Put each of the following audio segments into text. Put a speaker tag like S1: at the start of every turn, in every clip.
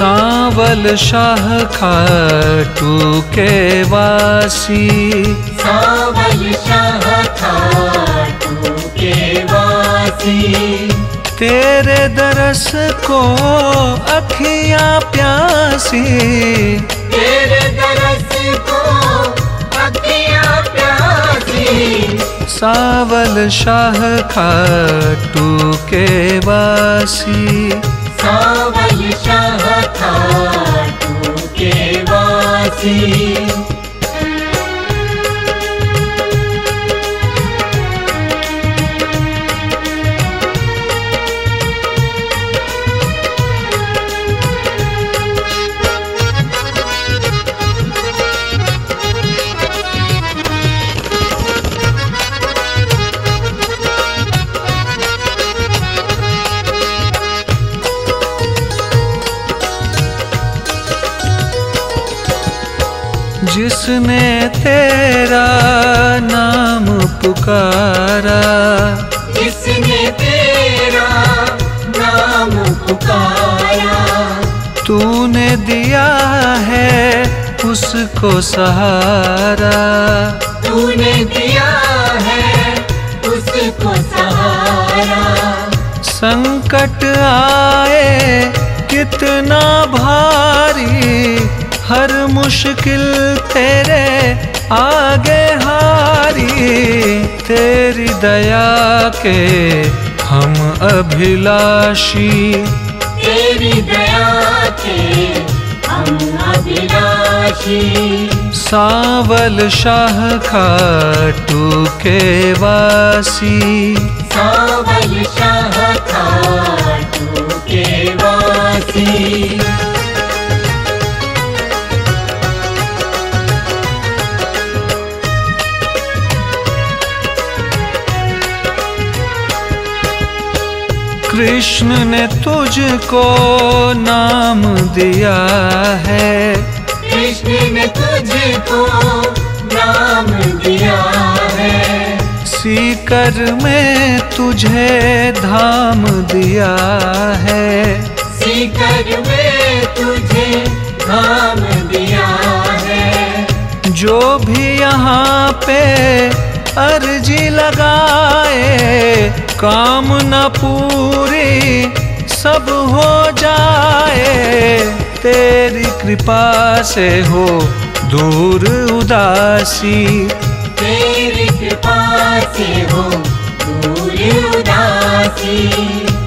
S1: सावल शाह खाटू के वासी।
S2: सावल शाह खाटू के वासी।
S1: तेरे दरस को अखियाँ प्यासी।
S2: तेरे दरस को अखियाँ प्यासी।
S1: सावल शाह खाटू के वासी।
S2: सावल शाह खाटू के वासी
S1: जिसने तेरा नाम पुकारा।
S2: जिसने तेरा नाम पुकारा।
S1: तूने दिया है उसको सहारा।
S2: तूने दिया है उसको सहारा।
S1: संकट आए कितना भारी हर मुश्किल तेरे आगे हारी तेरी दया के हम अभिलाषी।
S2: तेरी दया के हम अभिलाषी।
S1: सावल शाह खाटू के वासी।
S2: सावल शाह खाटू के वासी।
S1: कृष्ण ने तुझको नाम दिया है।
S2: कृष्ण ने तुझको नाम दिया है।
S1: सीकर में तुझे धाम दिया है।
S2: सीकर में तुझे धाम दिया है।
S1: जो भी यहाँ पे अर्जी लगाए काम न पूरी सब हो जाए। तेरी कृपा से हो दूर उदासी।
S2: तेरी कृपा से हो दूर उदासी।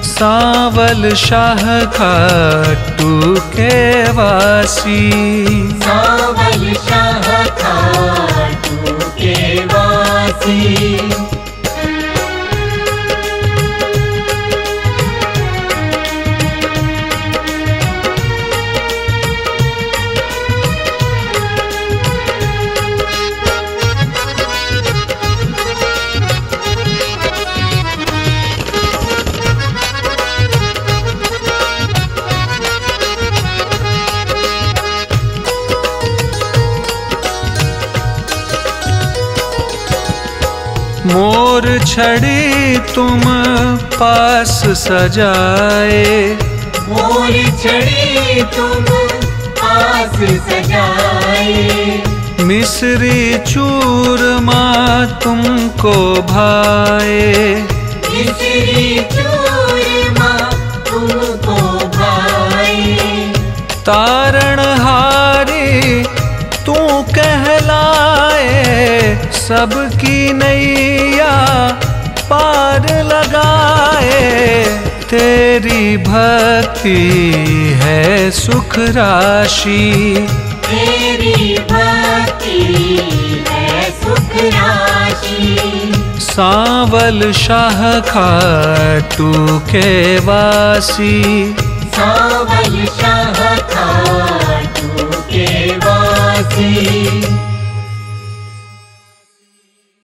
S1: सावल शाह खाटू के वासी।
S2: सावल
S1: मोर छड़ी तुम पास सजाए।
S2: मोर छड़ी तुम पास सजाए।
S1: मिस्री चूरमा तुमको भाए।
S2: मिश्री चूरमा तुमको भाई
S1: तारण हारी सबकी नैया पार लगाए तेरी भक्ति है सुख राशि।
S2: तेरी भक्ति है सुख राशि।
S1: सावल शाह खाटू के वासी।
S2: सावल शाह खाटू के वासी।